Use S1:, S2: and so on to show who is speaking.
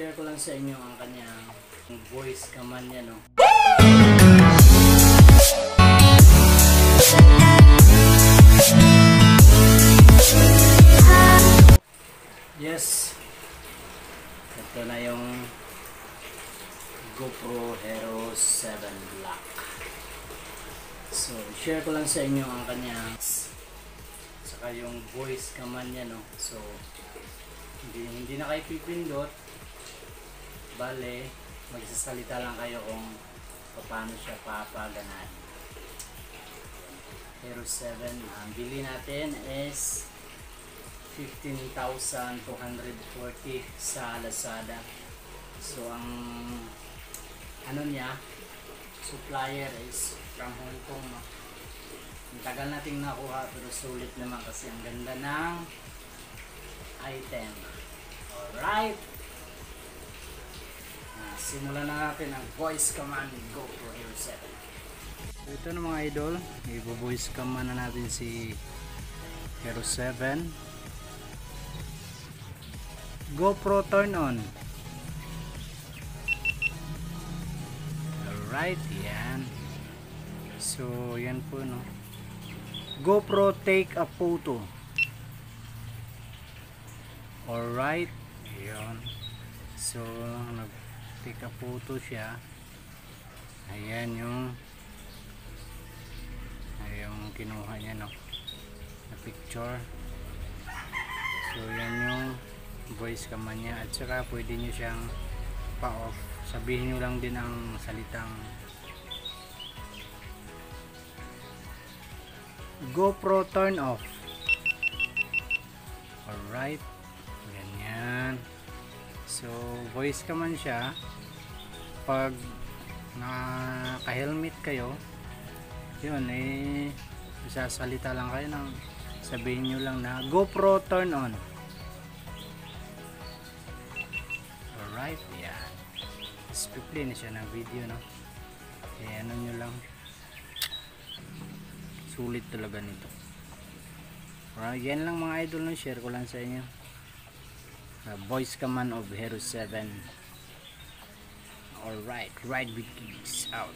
S1: share ko lang sa inyo ang kanyang voice command niya, no? Yes. Ito na yung GoPro Hero 7 Black. So, share ko lang sa inyo ang kanyang saka yung voice command niya, no? So, hindi, hindi na kayo pipindot. Bale, magsasalita lang kayo kung paano siya papaganahin. Hero 7, ang bili natin is 15,240 sa Lazada. So, ang ano niya, supplier is from Hong Kong. Ang tagal nating nakuha pero sulit naman kasi ang ganda ng item. Alright! Simulan na natin ang voice command ni GoPro Hero 7. So, ito na mga idol, i-voice command na natin si Hero 7. GoPro turn on. Alright, yan. So, yan po no. GoPro take a photo. Alright, yan. So, nag-take a photo siya. Ayan yung ayan yung kinuha niya no. Na picture. So, yan yung voice command niya at saka pwede nyo siyang pa-off sabihin nyo lang din ang salitang GoPro turn off alright so voice command siya pag naka-helmet kayo yun eh sasalita lang kayo ng sabihin nyo lang na GoPro turn on Alright, yan. Tapos play na siya ng video, no? Kaya ano nyo lang. Sulit talaga nito. Alright, yan lang mga idol, no? Share ko lang sa inyo. Uh, voice command of Hero 7. Alright, ride with geeks out.